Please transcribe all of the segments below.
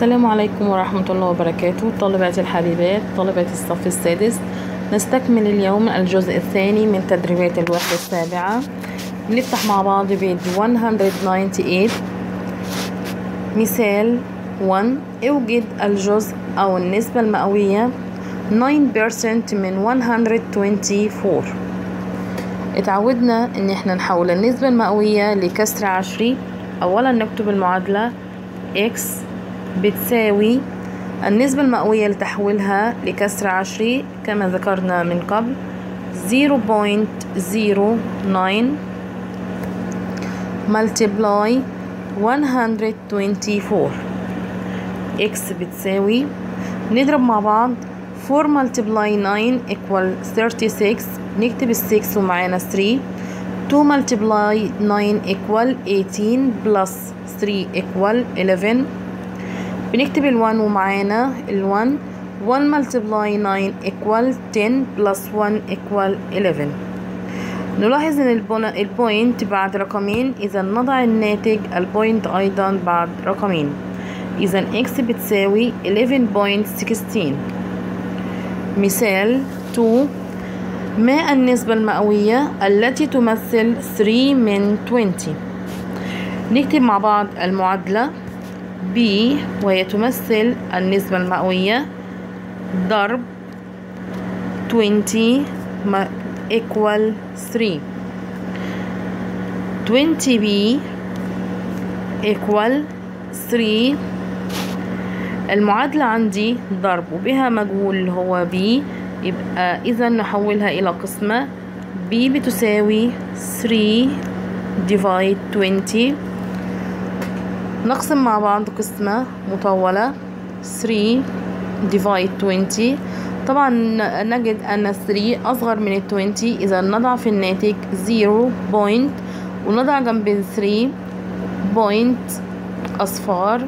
السلام عليكم ورحمة الله وبركاته طالباتي الحبيبات طالبات الصف السادس. نستكمل اليوم الجزء الثاني من تدريبات الوحدة السابعة. نفتح مع بعض بيج 198 مثال 1 أوجد الجزء أو النسبة المئوية 9% من 124 اتعودنا إن إحنا نحول النسبة المئوية لكسر عشري. اولا نكتب المعادلة x بتساوي النسبة المئوية لتحويلها لكسر عشري كما ذكرنا من قبل 0.09 multiply 124 x بتساوي نضرب مع بعض 4 multiply 9 equal 36 نكتب ال 6 ومعانا 3 2 multiply 9 equal 18 plus 3 equal 11 بنكتب ال 1 ومعانا ال 1 1 multiply 9 equal 10 plus 1 equal 11 نلاحظ إن ال point بعد رقمين إذا نضع الناتج ال point أيضا بعد رقمين. إذا x بتساوي 11.16 مثال 2 ما النسبة المئوية التي تمثل 3 من 20 نكتب مع بعض المعادلة. B وهي تمثل النسبة المئوية. ضرب 20 equal 3 20B equal 3 المعادلة عندي ضرب وبها مجهول اللي هو B. يبقى إذا نحولها إلى قسمة. B بتساوي 3 divide 20 نقسم مع بعض قسمة مطولة. 3 divide 20 طبعا نجد أن 3 أصغر من ال 20 إذا نضع في الناتج 0 بوينت ونضع جنب 3 point أصفار.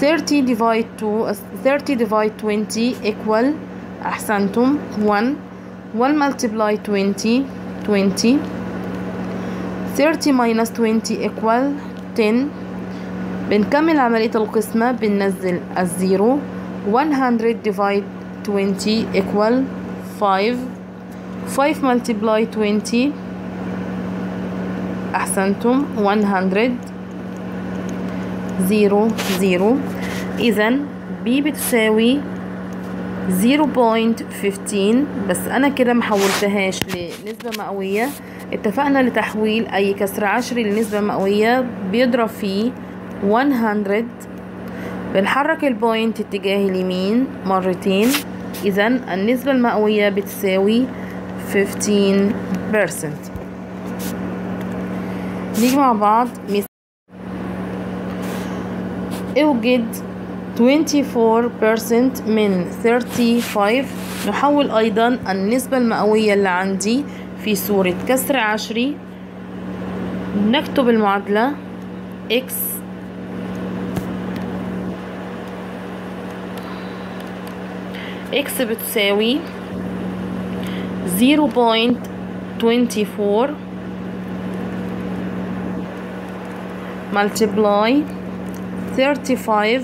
30 divide 2 30 divide 20 equal أحسنتم 1 1 multiply 20 20 30 minus 20 equal 10 بنكمل عملية القسمة بننزل ال zero؟ 100 divide 20 equal 5 5 multiply 20 أحسنتم. 100 0 0 إذا B بتساوي 0.15 بس أنا كده محولتهاش لنسبة مئوية. اتفقنا لتحويل أي كسر عشري لنسبة مئوية. بيضرب فيه 100 بنحرك البوينت اتجاه اليمين مرتين. إذا النسبة المئوية بتساوي 15% نيجي مع بعض. اوجد 24% من 35 نحول أيضا النسبة المئوية اللي عندي في صورة كسر عشري. نكتب المعادلة x x بتساوي 0.24 multiply 35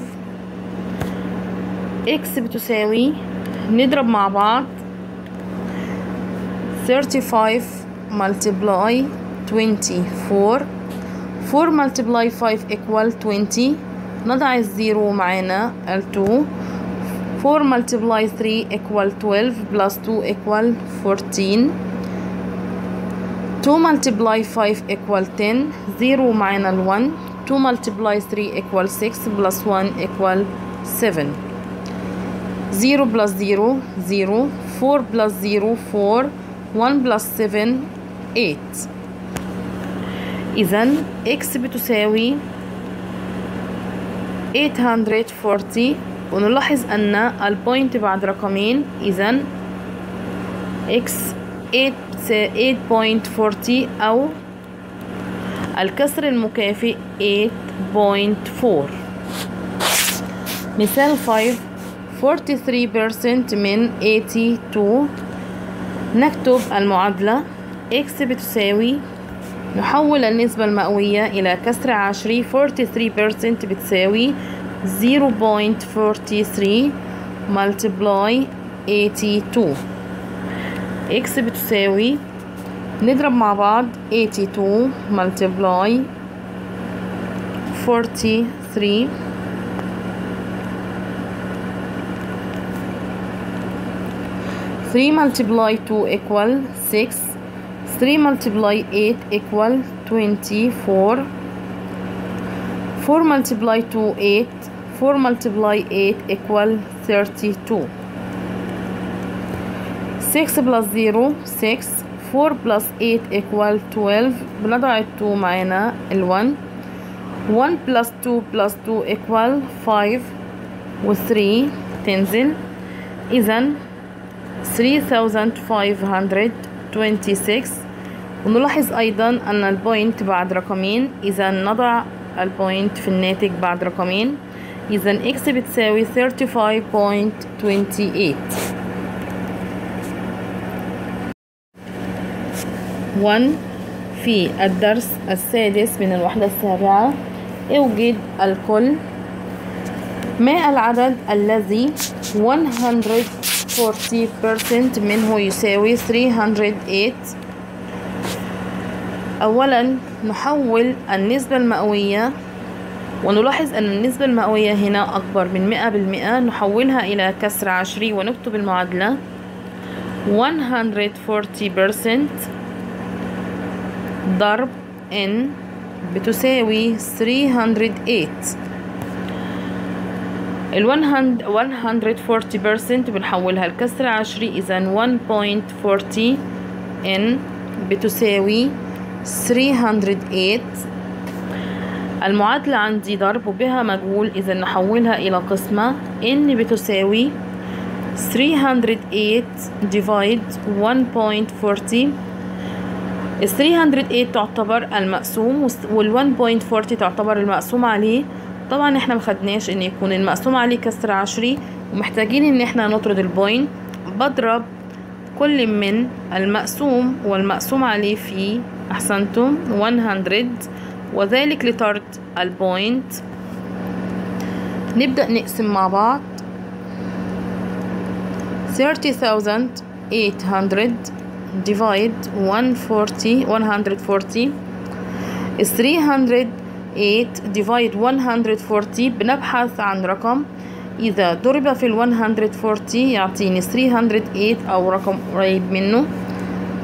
x بتساوي نضرب مع بعض 35 multiply 24 4 multiply 5 equal 20 نضع الزيرو معانا ال 2 4 multiply 3 equal 12 plus 2 equal 14 2 multiply 5 equal 10 0 معانا ال 1 2 multiply 3 equal 6 plus 1 equal 7 0 plus 0 0 4 plus 0 4 1 plus 7 8 إذا x بتساوي 840 ونلاحظ أن البوينت بعد رقمين إذا x 8.40 أو الكسر المكافئ 8.4 مثال 5 43% من 82 نكتب المعادلة x بتساوي نحول النسبة المئوية إلى كسر عشري 43% بتساوي 0.43 multiply 82 x بتساوي نضرب مع بعض 82 multiply 43 3 multiply 2 equal 6 3 multiply 8 equal 24 4 multiply 2 8 4 multiply 8 equal 32 6 plus 0 6 4 plus 8 equal 12 بنضع ال 2 معانا ال 1 1 plus 2 plus 2 equal 5 و 3 تنزل إذا 3526 ونلاحظ أيضا أن ال point بعد رقمين إذا نضع ال point في الناتج بعد رقمين. إذا x بتساوي 35.28 1 في الدرس السادس من الوحدة السابعة. أوجد الكل. ما العدد الذي 140% منه يساوي 308 أولا نحول النسبة المئوية ونلاحظ أن النسبة المئوية هنا أكبر من 100% نحولها إلى كسر عشري ونكتب المعادلة 140% ضرب n بتساوي 308 ال 140% بنحولها لكسر عشري. إذا 1.40 n بتساوي 308 المعادلة عندي ضرب وبها مجهول إذا نحولها إلى قسمة n بتساوي 308 divide 1.40 ال 308 تعتبر المقسوم وال 1.40 تعتبر المقسوم عليه. طبعا إحنا مخدناش إن يكون المقسوم عليه كسر عشري ومحتاجين إن إحنا نطرد ال point بضرب كل من المقسوم والمقسوم عليه في أحسنتم 100 وذلك لطرد ال point. نبدأ نقسم مع بعض. 30800 divide 140 140 308 divide 140 بنبحث عن رقم. إذا ضرب في ال 140 يعطيني 308 أو رقم قريب منه.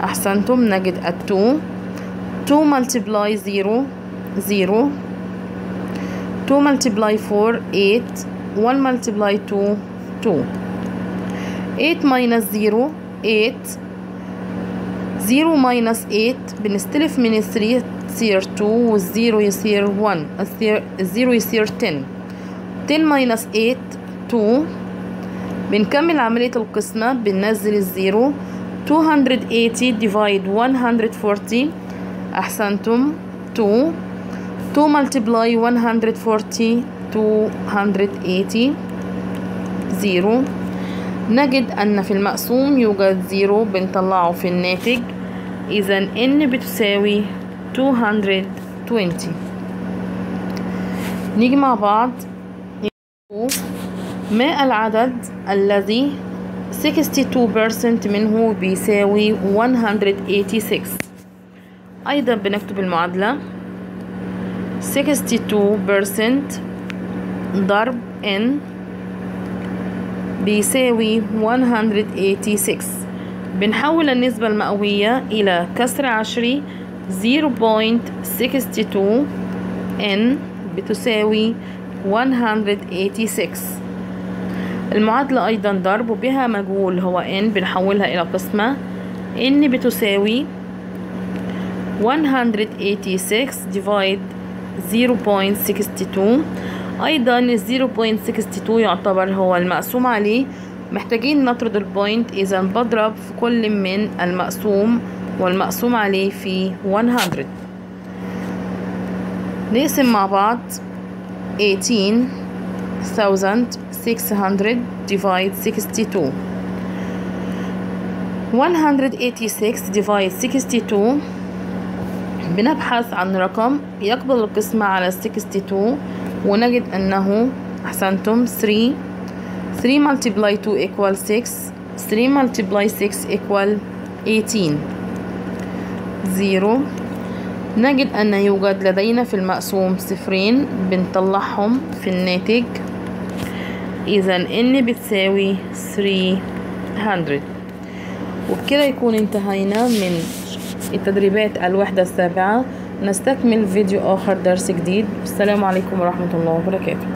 أحسنتم نجد ال 2 2 multiply 0 0 2 multiply 4 8 1 multiply 2 2 8 minus 0 8 0 minus 8 بنستلف من ال 3 تصير 2 وال zero يصير 1 ال zero يصير 10 10 minus 8 2 بنكمل عملية القسمة بننزل ال zero 280 divide 140 أحسنتم. 2 2 multiply 140 280 0 نجد أن في المقسوم يوجد زيرو بنطلعه في الناتج. إذا n بتساوي 220 نيجي مع بعض. ما العدد الذي 62% منه بيساوي 186 أيضا بنكتب المعادلة. 62% ضرب n بيساوي 186 بنحول النسبة المئوية إلى كسر عشري 0.62 n بتساوي 186 المعادلة أيضا ضرب وبها مجهول هو n بنحولها إلى قسمة n بتساوي 186 divide 0.62 أيضا ال 0.62 يعتبر هو المقسوم عليه. محتاجين نطرد البوينت. إذا بضرب في كل من المقسوم والمقسوم عليه في 100 نقسم مع بعض 18600 divide 62 186 divide 62 بنبحث عن رقم يقبل القسمة على 62 ونجد أنه أحسنتم 3 3 multiply 2 equal 6 3 multiply 6 equal 18 0 نجد أن يوجد لدينا في المقسوم صفرين بنطلعهم في الناتج. إذا n بتساوي 300 وبكده يكون انتهينا من التدريبات الوحدة السابعة. نستكمل فيديو آخر درس جديد. السلام عليكم ورحمة الله وبركاته.